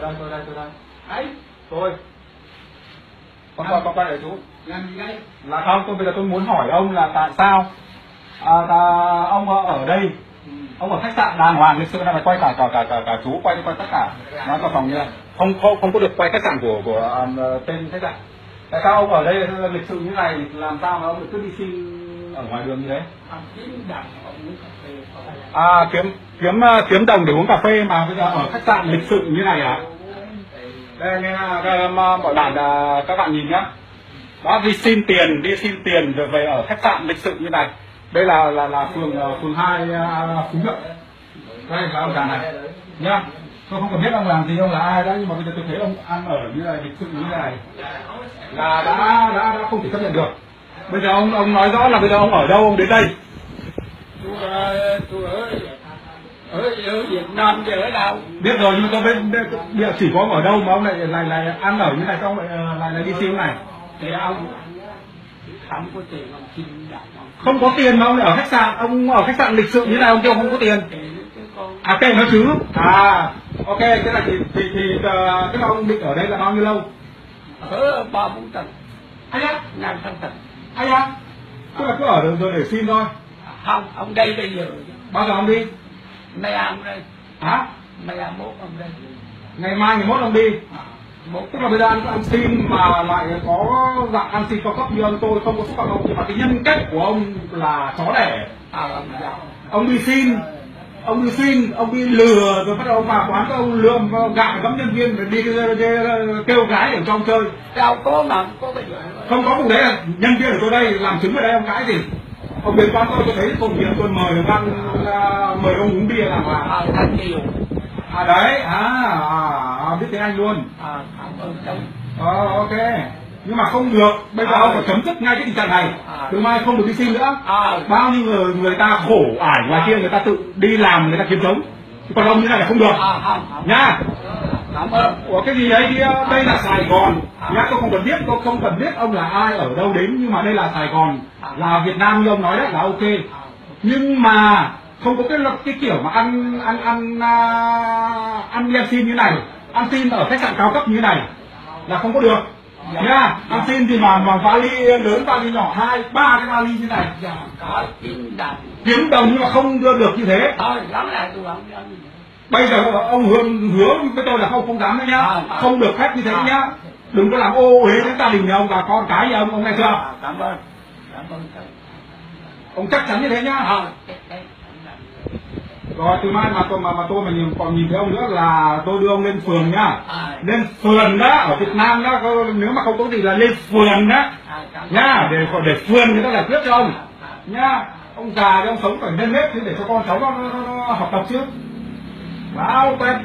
đây tôi đây tôi đây. Ấy tôi. Con quay con quay lại chú làm gì đây? Là không tôi bây giờ tôi muốn hỏi ông là tại sao à, ta, ông ở đây? Ông ở khách sạn đàng hoàng lịch sự này phải quay cả cả cả cả, cả chú quay quay tất cả. Nói cả phòng như này không không không có được quay khách sạn của của um, tên khách sạn. Tại sao ông ở đây? Lịch sự như này làm sao mà ông cứ đi xin ở ngoài đường như thế. À kiếm kiếm uh, kiếm đồng để uống cà phê mà bây giờ ở khách sạn lịch sự như này à? Đây nghe các, các, mọi bạn uh, các bạn nhìn nhá. Đó đi xin tiền đi xin tiền rồi về ở khách sạn lịch sự như này. Đây là là là phường uh, phường hai phú nhuận. Đây là ông già này. Nhá. Tôi không cần biết ông làm gì ông là ai đó nhưng mà bây giờ tôi thấy ông ăn ở như này lịch sự như này. Là đã đã đã không thể chấp nhận được bây giờ ông ông nói rõ là bây giờ ông ở đâu ông đến đây? Tôi ờ, tôi ở ở ở Việt Nam chứ ở đâu? Biết rồi nhưng mà tôi biết, địa chỉ của ông ở đâu mà ông lại lại lại ăn ở như này sao ông lại ờ, lại lại đi xin này. Thì ông không có tiền ông xin không có tiền mà ông lại ở khách sạn. Ông ở khách sạn lịch sự như này ông kêu không có tiền. Cái à kệ nó chứ. À ok thế là thì thì thì uh, thế là ông định ở đây là bao nhiêu lâu? Ở ba bốn tuần. Ai á năm tháng tuần ai á tức là cứ ở rồi, rồi để xin thôi. Không ông đây bây giờ. Bao giờ ông đi? Nay ông đây hả? Nay ông mốt ông đây ngày mai ngày mốt ông đi. Một tức là bây giờ ăn ăn xin mà lại có dạng ăn xin cao cấp như ông tôi không có xúc phạm ông nhưng mà cái nhân cách của ông là chó đẻ. À ông đi xin ông đi xin ông đi lừa rồi bắt đầu ông vào quán các ông lừa gạ gắm nhân viên rồi đi kêu gái để cho ông chơi đâu có mà không có giờ không? Có vụ đấy là nhân viên của tôi đây làm chứng ở đây ông cãi gì? Ông đến quán tôi tôi thấy công việc tôi mời được ăn à, mời ông uống bia làm à? À thanh nhiều à đấy à, à, à biết tiếng anh luôn. À cảm ơn cháu ờ ok nhưng mà không được. Bây giờ À. ông phải chấm dứt ngay cái tình trạng này. À. từ mai không được đi xin nữa. À. Bao nhiêu người người ta khổ ải ngoài kia người ta tự đi làm người ta kiếm sống. Còn ông như này là không được. À không không nha. Cảm ơn. Ủa cái gì đấy kia đây là Sài Gòn. Nhá tôi không cần biết tôi không cần biết ông là ai ở đâu đến nhưng mà đây là Sài Gòn. Là Việt Nam như ông nói đấy là ok. Nhưng mà không có cái cái kiểu mà ăn ăn ăn à, ăn đi ăn xin như này ăn xin ở khách sạn cao cấp như này là không có được nha ăn xin thì mà mà vali lớn vali nhỏ hai ba cái vali như này. Đồng kiếm đồng nhưng mà không đưa được như thế. Thôi lắm lại tôi không dám bây giờ ông hứa hứa với tôi là không không dám nữa nhá. À, không được phép như thế nhá. Đừng có làm ô uế đến gia đình nhà ông và con cái nhà ông ông nghe chưa? À, cảm ơn. Cảm ơn. Ông chắc chắn như thế nhá rồi từ mai mà tôi mà mà tôi mà nhìn còn nhìn thấy ông nữa là tôi đưa ông lên phường nhá. À lên phường đó ở Việt Nam đó nếu mà không có gì là lên phường đó. À nhá để để phường người ta giải quyết cho ông. Nhá ông già thì ông sống phải nên nếp chứ để cho con cháu nó, nó, nó, nó học tập trước vào quen